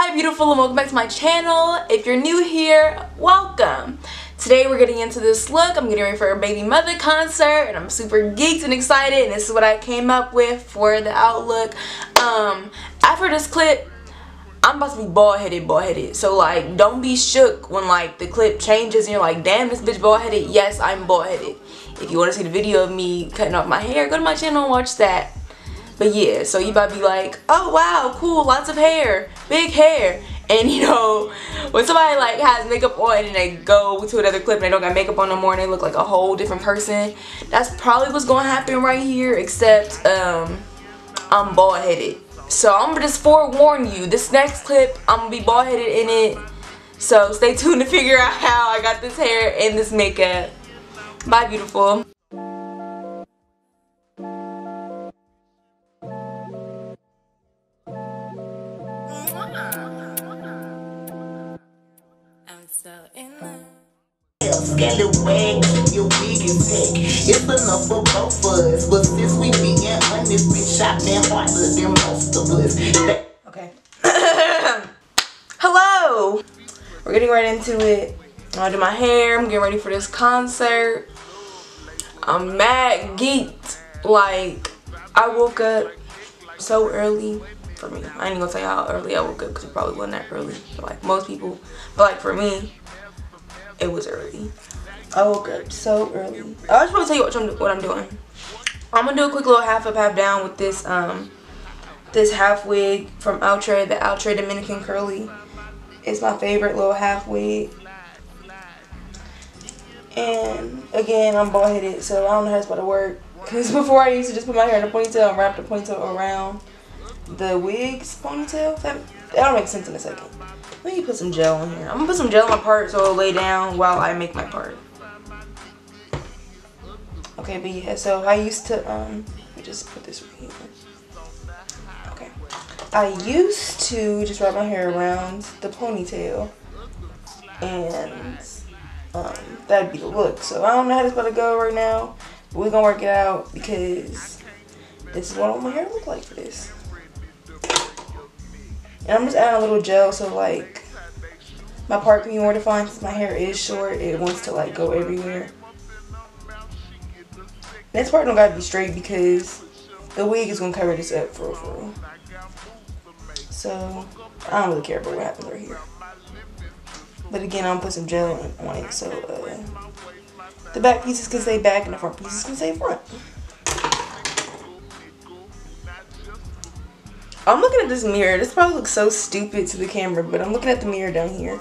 Hi beautiful and welcome back to my channel. If you're new here, welcome. Today we're getting into this look. I'm getting ready for a Bbymutha concert and I'm super geeked and excited and this is what I came up with for the outlook. Um, after this clip, I'm about to be bald headed, bald headed. So like don't be shook when like the clip changes and you're like, damn this bitch bald headed. Yes, I'm bald headed. If you want to see the video of me cutting off my hair, go to my channel and watch that. But yeah, so you might be like, oh wow, cool, lots of hair, big hair. And you know, when somebody like has makeup on and they go to another clip and they don't got makeup on no more and they look like a whole different person, that's probably what's gonna happen right here, except um, I'm bald headed. So I'm gonna just forewarn you, this next clip, I'm gonna be bald headed in it. So stay tuned to figure out how I got this hair and this makeup. Bye beautiful. Scallywag, your wig is tech. It's enough for both of us. But since we on this bitch, I've been harder than most of us. Okay. Hello! We're getting right into it. I'm do my hair. I'm getting ready for this concert. I'm mad geeked. Like, I woke up so early for me. I ain't gonna tell you how early I woke up because it probably wasn't that early for like most people. But like for me, it was early. I woke up so early. I just want to tell you what I'm, what I'm doing. I'm gonna do a quick little half up, half down with this um this half wig from Outre, the Outre Dominican Curly. It's my favorite little half wig. And again, I'm bald headed, so I don't know how it's about to work. Because before I used to just put my hair in a ponytail and wrap the ponytail around the wig's ponytail. That, that'll make sense in a second. Let me put some gel in here. I'm gonna put some gel in my part so it'll lay down while I make my part. Okay, but yeah, so I used to, um, let just put this right here. Okay. I used to just wrap my hair around the ponytail and um, that'd be the look. So I don't know how this is about to go right now, but we're gonna work it out because this is what my hair to look like for this. And I'm just adding a little gel so like my part can be more defined since my hair is short. It wants to like go everywhere. This part don't gotta be straight because the wig is gonna cover this up for real, for real. So I don't really care about what happens right here. But again, I'm gonna put some gel on it so uh, the back pieces can stay back and the front pieces can stay front. I'm looking at this mirror. This probably looks so stupid to the camera, but I'm looking at the mirror down here.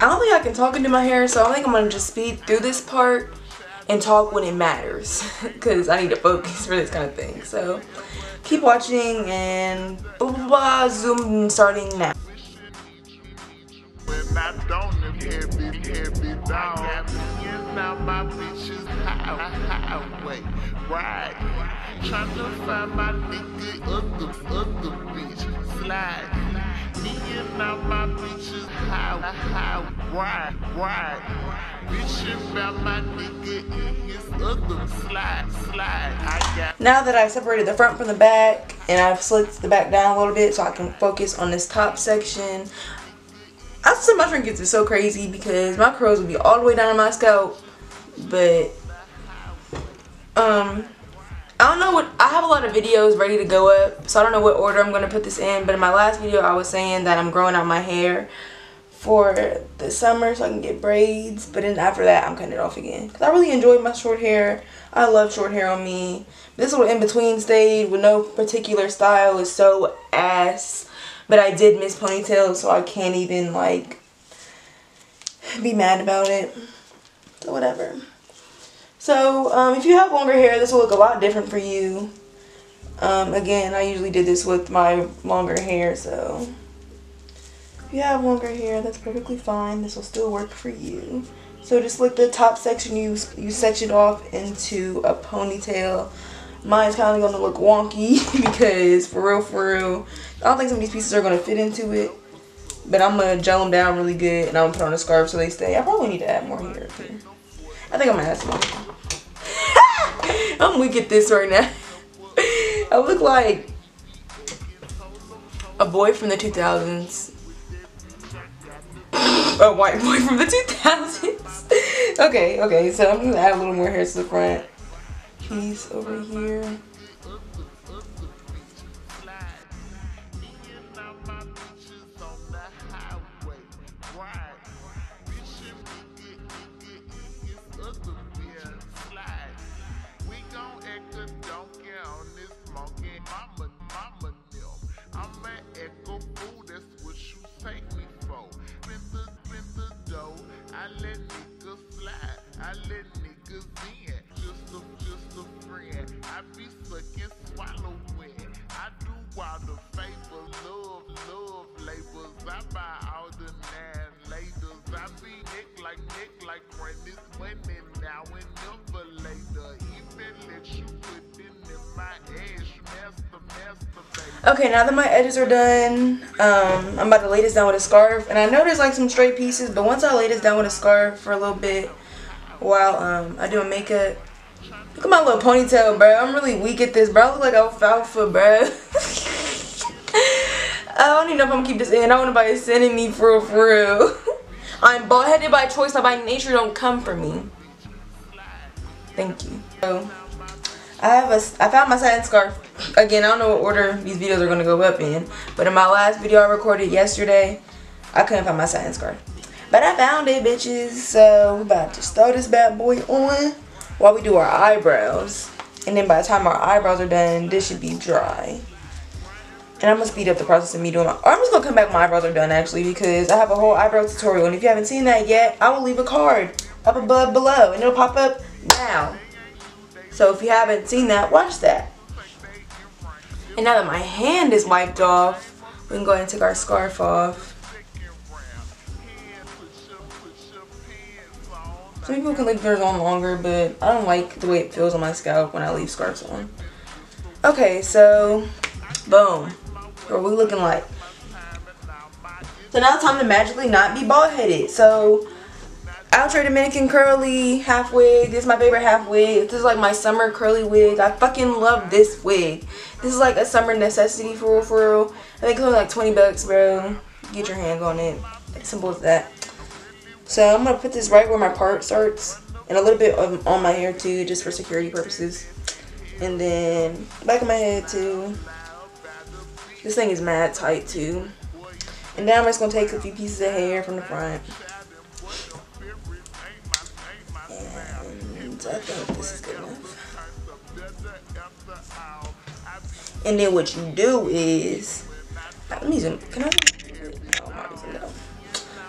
I don't think I can talk into my hair, so I think I'm gonna just speed through this part and talk when it matters because I need to focus for this kind of thing. So keep watching and blah blah blah zoom starting now. Trying to find my nigga other, other bitch slide. My bitches ride, ride. Bitch about my nigga in his other slide, slide. I. Now that I've separated the front from the back and I've slicked the back down a little bit so I can focus on this top section. I said my shrink is so crazy because my curls would be all the way down to my scalp, but um I don't know what, I have a lot of videos ready to go up, so I don't know what order I'm going to put this in, but in my last video I was saying that I'm growing out my hair for the summer so I can get braids, but then after that I'm cutting it off again. Because I really enjoy my short hair. I love short hair on me. This little in-between stage with no particular style is so ass, but I did miss ponytails so I can't even like be mad about it. So whatever. So um, if you have longer hair, this will look a lot different for you. Um, again, I usually did this with my longer hair, so if you have longer hair, that's perfectly fine. This will still work for you. So just like the top section, you, you section off into a ponytail. Mine's kind of gonna look wonky because for real, for real, I don't think some of these pieces are gonna fit into it. But I'm gonna gel them down really good and I'm gonna put on a scarf so they stay. I probably need to add more too. I think I'm gonna add some more. I'm weak at this right now. I look like a boy from the 2000s. a white boy from the 2000s. okay, okay, so I'm gonna add a little more hair to the front piece over here. Okay, now that my edges are done, um, I'm about to lay this down with a scarf. And I know there's like some straight pieces, but once I lay this down with a scarf for a little bit while um, I do a makeup, look at my little ponytail, bro. I'm really weak at this, bro. I look like alfalfa, bro. I don't even know if I'm gonna keep this in. I don't want anybody sending me for real, for real. I'm bald headed by choice, not by nature. Don't come for me. Thank you. So, I have a, I found my satin scarf. Again, I don't know what order these videos are going to go up in. But in my last video I recorded yesterday, I couldn't find my satin scarf. But I found it, bitches. So, we're about to throw this bad boy on while we do our eyebrows. And then by the time our eyebrows are done, this should be dry. And I'm going to speed up the process of me doing my... Or I'm just going to come back my eyebrows are done, actually. Because I have a whole eyebrow tutorial. And if you haven't seen that yet, I will leave a card up above below. And it'll pop up now. So if you haven't seen that, watch that. And now that my hand is wiped off, we can go ahead and take our scarf off. Some people can leave theirs on longer, but I don't like the way it feels on my scalp when I leave scarves on. Okay, so, boom. What are we looking like? So now it's time to magically not be bald headed. So Outre Dominican curly half wig. This is my favorite half wig. This is like my summer curly wig. I fucking love this wig. This is like a summer necessity for real, for real. I think it's only like 20 bucks, bro. Get your hands on it. Simple as that. So I'm to put this right where my part starts. And a little bit of, on my hair too, just for security purposes. And then back of my head too. This thing is mad tight too. And now I'm just to take a few pieces of hair from the front. And then what you do is, can I?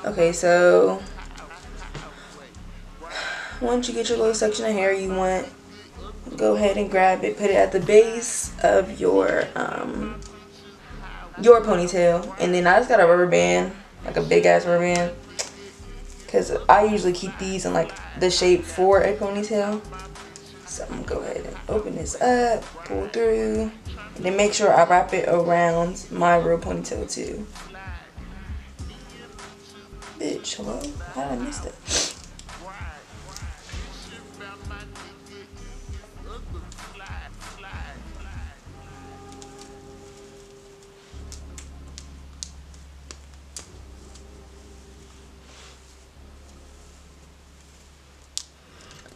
Okay, so once you get your little section of hair you want, go ahead and grab it, put it at the base of your um your ponytail, and then I just got a rubber band, like a big ass rubber band because I usually keep these in like the shape for a ponytail. So I'm gonna go ahead and open this up, pull through, and then make sure I wrap it around my real ponytail too. Bitch, hello? How did I miss that?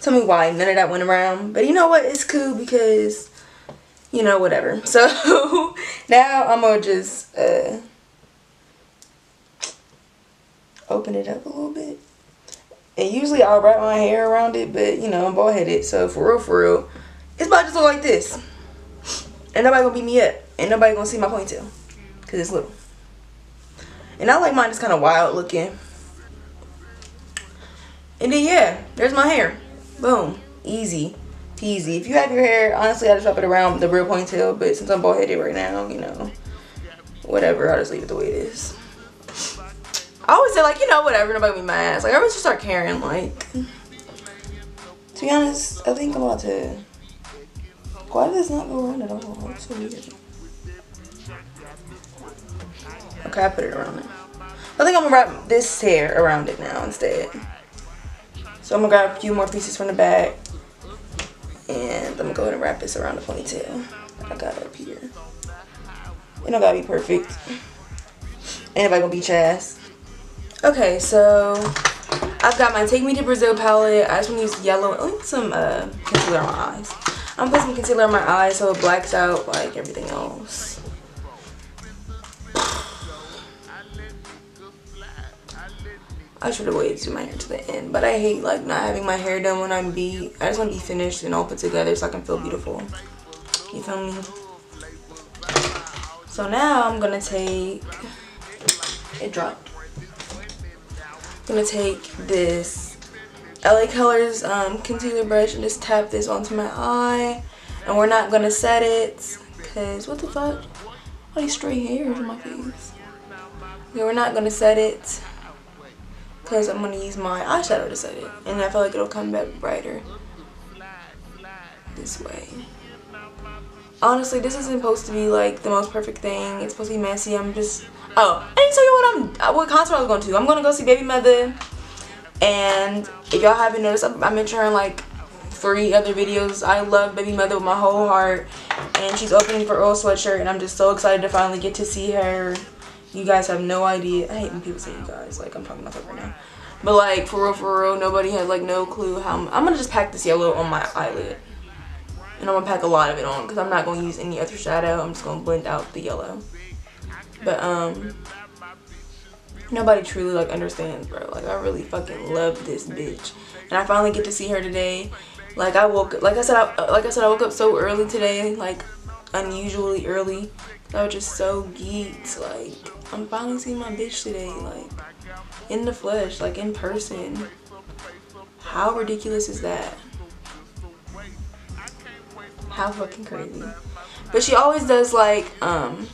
Tell me why none of that went around. But you know what? It's cool because, you know, whatever. So now I'm going to just uh, open it up a little bit. And usually I'll wrap my hair around it, but you know, I'm bald headed. So for real, for real, it's about to look like this. And nobody gonna beat me up. And nobody gonna see my ponytail. Cause it's little. And I like mine just kind of wild looking. And then yeah, there's my hair. Boom. Easy peasy. If you have your hair, honestly, I just wrap it around the real ponytail. But since I'm bald headed right now, you know, whatever. I'll just leave it the way it is. I always say like, you know, whatever. Nobody be mad. Like I always just start caring. Like, to be honest, I think I'm about to Why does this not go around at all? It's so weird. Okay, I put it around it. I think I'm gonna wrap this hair around it now instead. So I'm gonna grab a few more pieces from the bag And I'm gonna go ahead and wrap this around the ponytail I got up here. It don't gotta be perfect. Ain't nobody gonna your ass. Okay, so I've got my Take Me to Brazil palette. I just want to use yellow. Let me put some uh, concealer on my eyes. I'm putting some concealer on my eyes so it blacks out like everything else. I should have waited to do my hair to the end, but I hate like not having my hair done when I'm beat. I just want to be finished and all put together so I can feel beautiful. You feel me? So now I'm gonna take it dropped. I'm gonna take this LA Colors um, concealer brush and just tap this onto my eye. And we're not gonna set it because what the fuck? All these stray hairs on my face. Okay, we're not gonna set it because I'm going to use my eyeshadow to set it. And I feel like it'll come back brighter this way. Honestly, this isn't supposed to be like the most perfect thing. It's supposed to be messy. I'm just... Oh, I didn't tell you what I'm... Uh, what concert I was going to. I'm going to go see Bbymutha. And if y'all haven't noticed, I mentioned her in like three other videos. I love Bbymutha with my whole heart. And she's opening for Earl Sweatshirt. And I'm just so excited to finally get to see her you guys have no idea. I hate when people say you guys. Like, I'm talking myself right now. But, like, for real, for real, nobody has, like, no clue how... I'm, I'm going to just pack this yellow on my eyelid. And I'm going to pack a lot of it on. Because I'm not going to use any other shadow. I'm just going to blend out the yellow. But, um... Nobody truly, like, understands, bro. Like, I really fucking love this bitch. And I finally get to see her today. Like, I woke... Like I said, I, like I said, I woke up so early today. Like, unusually early. I was just so geeked. Like, I'm finally seeing my bitch today, like, in the flesh, like, in person. How ridiculous is that? How fucking crazy. But she always does, like, um,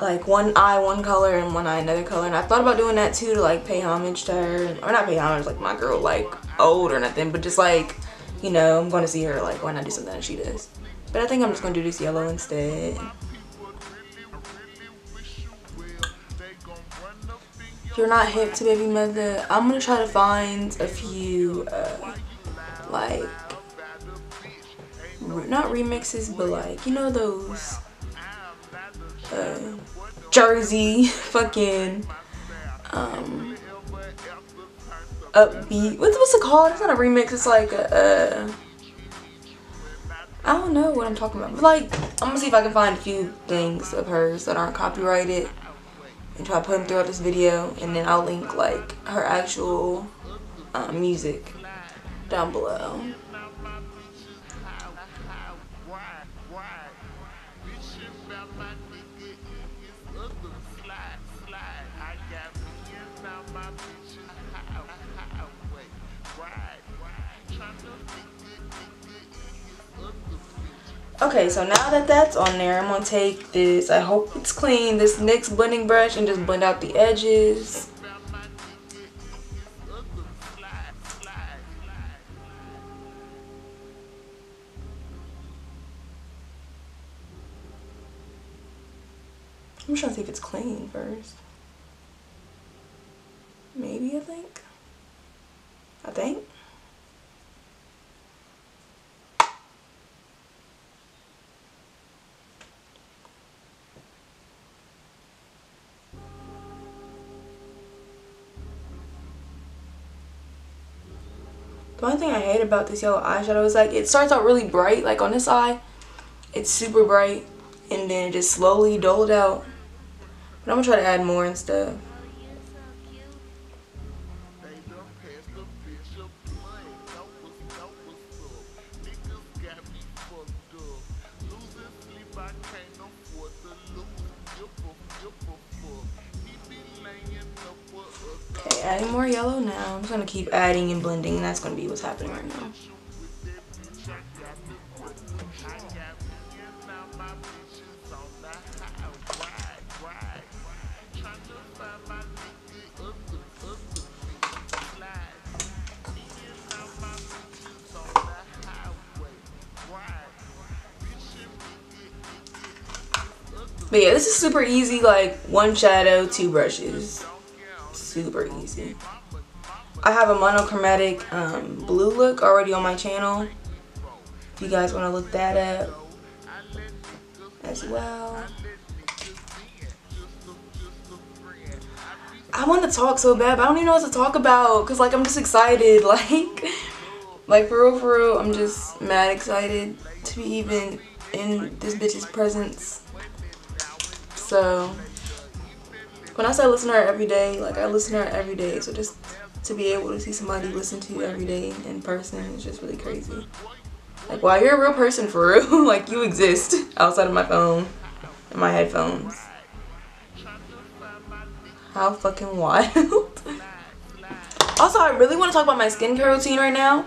like, one eye one color and one eye another color. And I thought about doing that, too, to, like, pay homage to her. Or not pay homage, like, my girl, like, old or nothing. But just, like, you know, I'm going to see her, like, why not do something that she does. But I think I'm just going to do this yellow instead. you're not hip to Bbymutha, I'm gonna try to find a few, uh, like, not remixes, but like, you know those, uh, Jersey fucking, um, upbeat, what's, what's it called? It's not a remix, it's like a, uh, I don't know what I'm talking about, but like, I'm gonna see if I can find a few things of hers that aren't copyrighted and try to put them throughout this video and then I'll link like her actual um, music down below. Okay, so now that that's on there, I'm going to take this, I hope it's clean, this NYX blending brush and just blend out the edges. I'm trying to see if it's clean first. Maybe, I think. I think. The only thing I hate about this yellow eyeshadow is like it starts out really bright, like on this eye, it's super bright, and then it just slowly dulled out. But I'm gonna try to add more and stuff. adding more yellow now. I'm just gonna keep adding and blending and that's gonna be what's happening right now. But yeah, this is super easy, like one shadow, two brushes. Super easy. I have a monochromatic um, blue look already on my channel. If you guys want to look that up as well. I want to talk so bad, but I don't even know what to talk about. Cause like I'm just excited. Like, like for real, for real, I'm just mad excited to be even in this bitch's presence. So, when I say listen to her every day, like I listen to her every day. So just to be able to see somebody listen to you every day in person is just really crazy. Like, wow, you're a real person for real. like you exist outside of my phone and my headphones. How fucking wild. also, I really want to talk about my skincare routine right now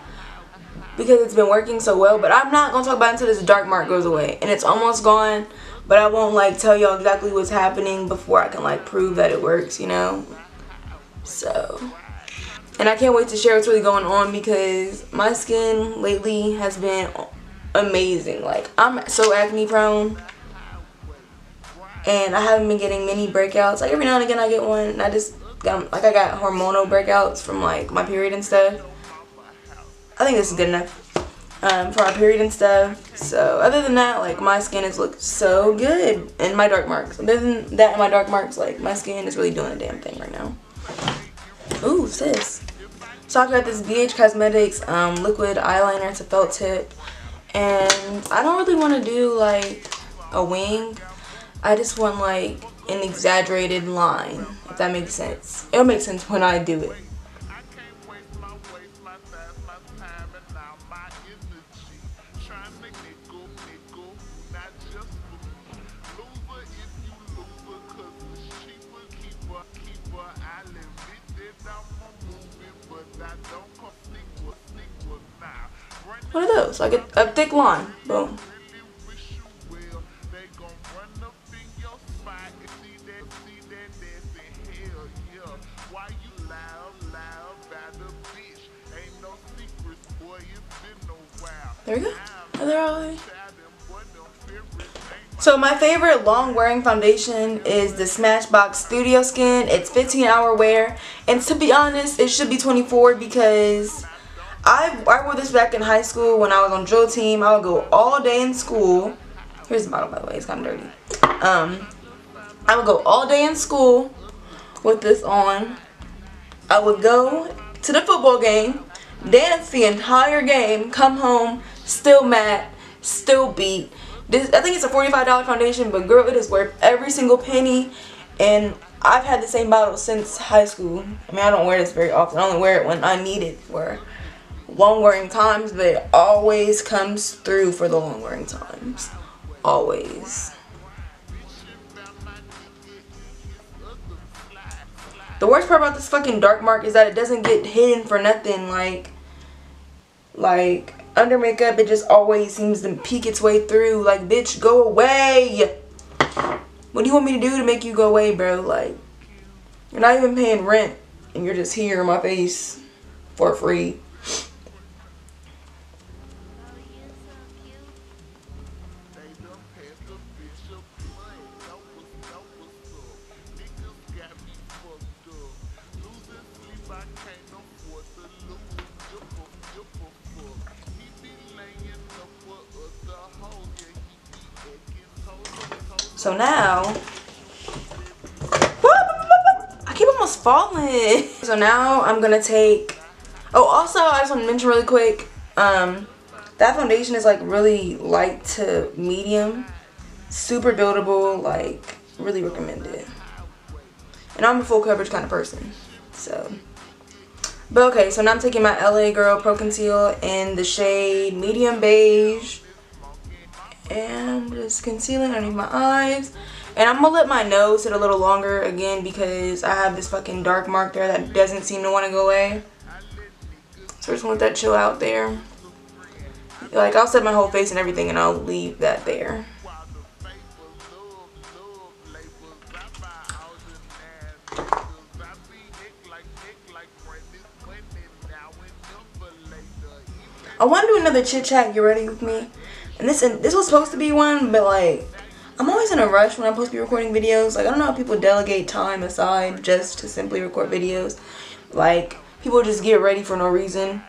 because it's been working so well. But I'm not going to talk about it until this dark mark goes away. And it's almost gone. But I won't like tell y'all exactly what's happening before I can like prove that it works, you know? So... And I can't wait to share what's really going on because my skin lately has been amazing. Like, I'm so acne prone and I haven't been getting many breakouts. Like every now and again I get one and I just got like I got hormonal breakouts from like my period and stuff. I think this is good enough um, for our period and stuff. So other than that, like my skin has looked so good and my dark marks. Other than that and my dark marks, like my skin is really doing a damn thing right now. Ooh, sis. So I got this BH Cosmetics um, liquid eyeliner. It's a felt tip. And I don't really want to do like a wing. I just want like an exaggerated line, if that makes sense. It'll make sense when I do it. What are those? Like a, a thick line. Boom. There we go. Other eye. So my favorite long wearing foundation is the Smashbox Studio Skin. It's 15 hour wear. And to be honest, it should be 24 because I, I wore this back in high school when I was on drill team. I would go all day in school. Here's the bottle by the way, it's kind of dirty. Um, I would go all day in school with this on. I would go to the football game, dance the entire game, come home, still matte, still beat. This I think it's a $45 foundation, but girl, it is worth every single penny. And I've had the same bottle since high school. I mean, I don't wear this very often. I only wear it when I need it for long wearing times, but it always comes through for the long wearing times. Always. The worst part about this fucking dark mark is that it doesn't get hidden for nothing. Like, like under makeup, it just always seems to peek its way through. Like, bitch, go away. What do you want me to do to make you go away, bro? Like, you're not even paying rent, and you're just here in my face for free. So now, I keep almost falling. So now I'm gonna take, oh also I just want to mention really quick, um, that foundation is like really light to medium, super buildable, like really recommend it. And I'm a full coverage kind of person, so. But okay, so now I'm taking my LA Girl Pro Conceal in the shade medium beige and just concealing underneath my eyes and I'm gonna let my nose sit a little longer again because I have this fucking dark mark there that doesn't seem to want to go away so I just want that chill out there like I'll set my whole face and everything and I'll leave that there I want to do another chit chat. You ready with me? And this and this was supposed to be one, but like I'm always in a rush when I'm supposed to be recording videos. Like I don't know how people delegate time aside just to simply record videos. Like people just get ready for no reason.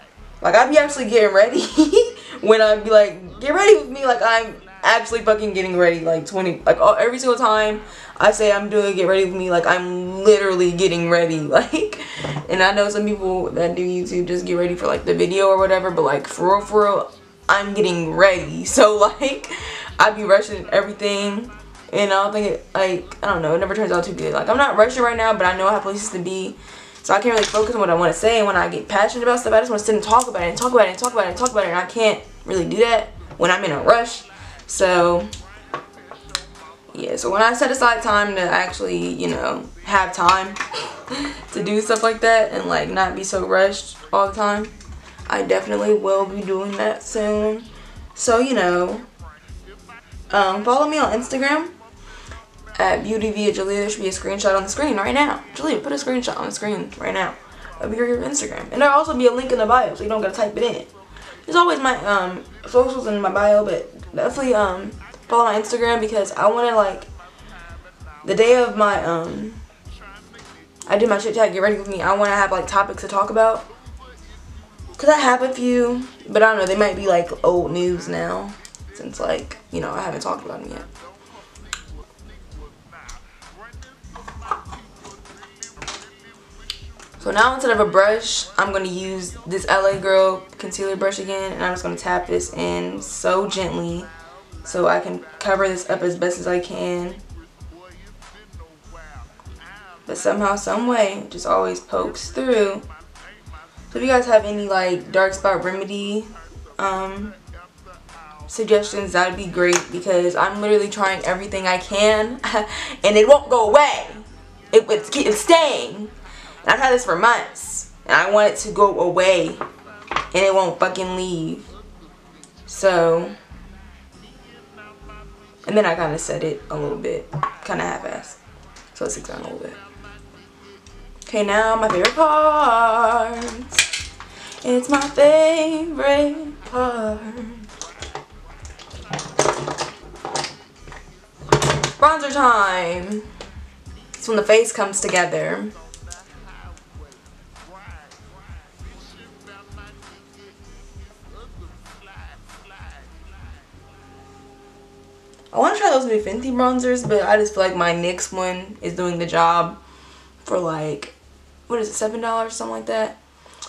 Like I'd be actually getting ready when I'd be like, get ready with me. Like I'm actually fucking getting ready. Like 20, like all, every single time I say I'm doing get ready with me, like I'm literally getting ready. Like, and I know some people that do YouTube just get ready for like the video or whatever. But like for real, for real, I'm getting ready. So like, I'd be rushing everything. And I don't think it, like, I don't know, it never turns out too good. Like, I'm not rushing right now, but I know I have places to be. So I can't really focus on what I want to say. And when I get passionate about stuff, I just want to sit and talk about it and talk about it and talk about it and talk about it. And I can't really do that when I'm in a rush. So, yeah. So when I set aside time to actually, you know, have time to do stuff like that and, like, not be so rushed all the time, I definitely will be doing that soon. So, you know, um, follow me on Instagram at Beauty via JaLeah. There should be a screenshot on the screen right now. JaLeah, put a screenshot on the screen right now of your Instagram. And there'll also be a link in the bio so you don't gotta type it in. There's always my um, socials in my bio, but definitely um, follow my Instagram because I wanna like the day of my um I do my chit chat, get ready with me, I wanna have like topics to talk about. Cause I have a few, but I don't know, they might be like old news now. Since like, you know, I haven't talked about them yet. So now instead of a brush, I'm going to use this LA Girl concealer brush again. And I'm just going to tap this in so gently so I can cover this up as best as I can. But somehow, some way, just always pokes through. So if you guys have any like dark spot remedy um, suggestions, that would be great because I'm literally trying everything I can and it won't go away. It, it's, it's staying. And I've had this for months. And I want it to go away. And it won't fucking leave. So. And then I kind of set it a little bit. Kind of half-assed. So it sticks down a little bit. Okay, now my favorite part. It's my favorite part. Bronzer time. It's when the face comes together. I want to try those new Fenty bronzers, but I just feel like my NYX one is doing the job for like, what is it, $7 something like that?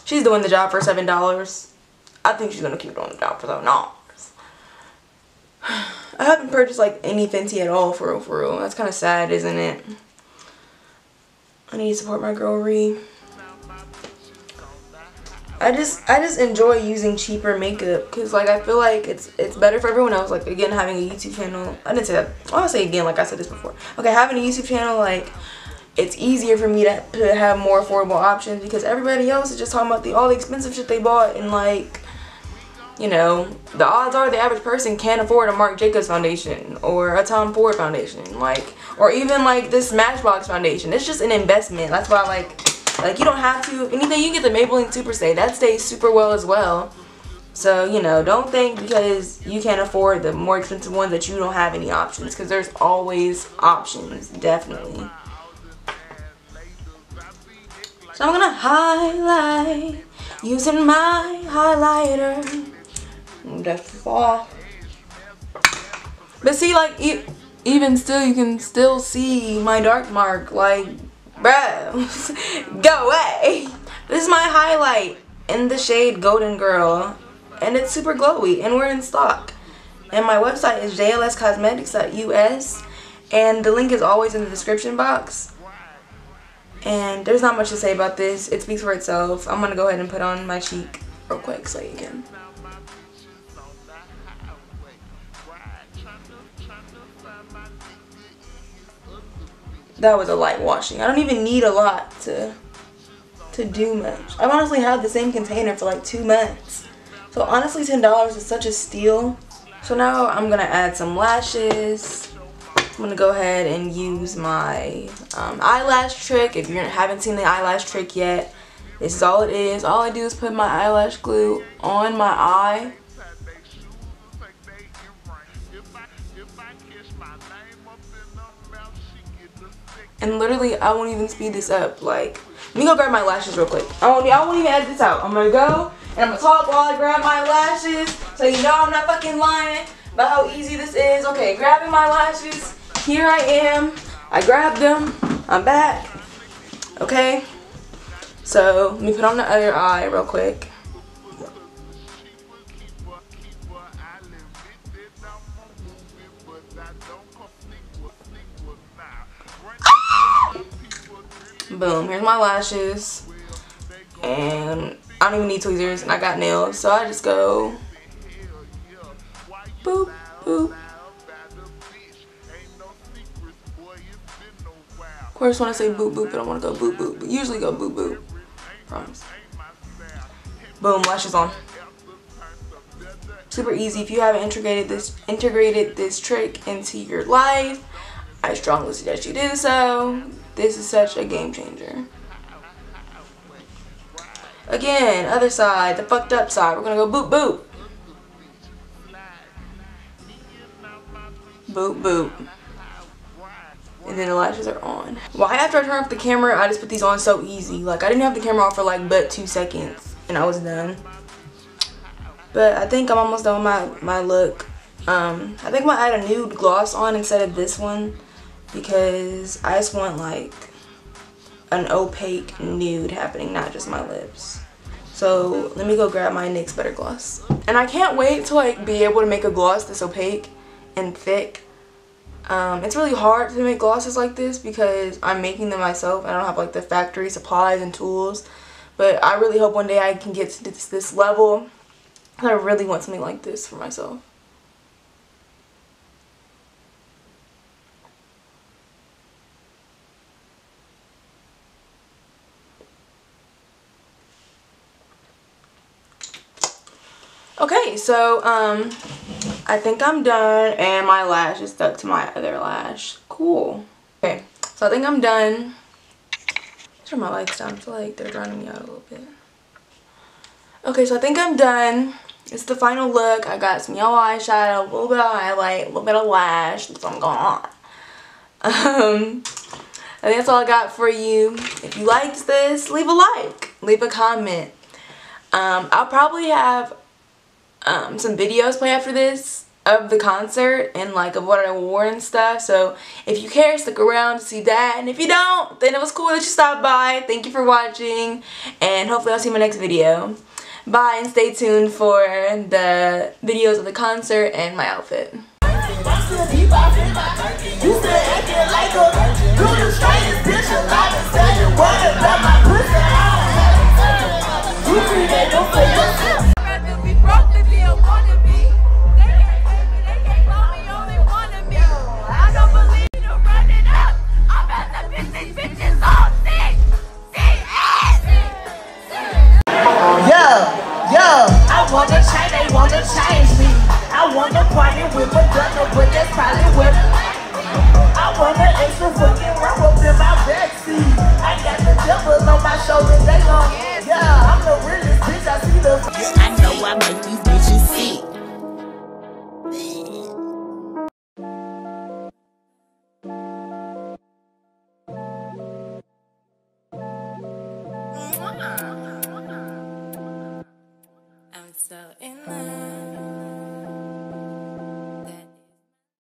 She's doing the job for $7. I think she's to keep doing the job for $7. I haven't purchased like any Fenty at all for real, for real. That's kind of sad, isn't it? I need to support my girl Ree. I just I just enjoy using cheaper makeup because like I feel like it's it's better for everyone else. Like again, having a YouTube channel. I didn't say that. I want to say again, like I said this before. Okay, having a YouTube channel, like it's easier for me to, to have more affordable options because everybody else is just talking about the all the expensive shit they bought and like you know, the odds are the average person can't afford a Marc Jacobs foundation or a Tom Ford foundation, like, or even like this Smashbox foundation. It's just an investment. That's why, like, like you don't have to. Anything you get the Maybelline Super Stay that stays super well as well. So you know, don't think because you can't afford the more expensive ones that you don't have any options because there's always options, definitely. So I'm gonna highlight using my highlighter. That's fall. But see, like, e even still, you can still see my dark mark. Like, bruh, go away. This is my highlight in the shade Golden Girl. And it's super glowy. And we're in stock. And my website is jlscosmetics.us. And the link is always in the description box. And there's not much to say about this. It speaks for itself. I'm going to go ahead and put on my cheek real quick so you can that was a light washing. I don't even need a lot to to do much. I've honestly had the same container for like two months. So honestly $10 is such a steal. So now I'm going to add some lashes. I'm going to go ahead and use my um, eyelash trick. If you haven't seen the eyelash trick yet, this is all it is. All I do is put my eyelash glue on my eye and literally I won't even speed this up. Like, let me go grab my lashes real quick. I won't, I won't even edit this out. I'm gonna go and I'm gonna talk while I grab my lashes so you know I'm not fucking lying about how easy this is. Okay, grabbing my lashes. Here I am. I grabbed them. I'm back. Okay. So let me put on the other eye real quick. Boom, here's my lashes. And I don't even need tweezers and I got nails. So I just go boop, boop. Course when I say boop boop, I don't want to go boop boop. But usually go boop boop. Promise. Boom, lashes on. Super easy. If you haven't integrated this integrated this trick into your life, I strongly suggest you do so. This is such a game changer. Again, other side, the fucked up side. We're gonna go boop boop. Boop boop. And then the lashes are on. Why after I turn off the camera, I just put these on so easy. Like I didn't have the camera off for like but two seconds and I was done. But I think I'm almost done with my, my look. Um, I think I might add a nude gloss on instead of this one because I just want like an opaque nude happening, not just my lips. So let me go grab my NYX Butter Gloss. And I can't wait to like be able to make a gloss that's opaque and thick. Um, it's really hard to make glosses like this because I'm making them myself. I don't have like the factory supplies and tools. But I really hope one day I can get to this, this level. I really want something like this for myself. Okay, so um, I think I'm done and my lash is stuck to my other lash. Cool. Okay, so I think I'm done. Turn my lights down. I feel like they're drowning me out a little bit. Okay, so I think I'm done. It's the final look. I got some yellow eyeshadow, a little bit of highlight, a little bit of lash. That's what I'm going on. Um, think that's all I got for you. If you liked this, leave a like. Leave a comment. Um, I'll probably have um, some videos play after this of the concert and like of what I wore and stuff. So if you care, stick around to see that. And if you don't, then it was cool that you stopped by. Thank you for watching and hopefully I'll see you in my next video. Bye and stay tuned for the videos of the concert and my outfit. You said acting like a, bitch alive and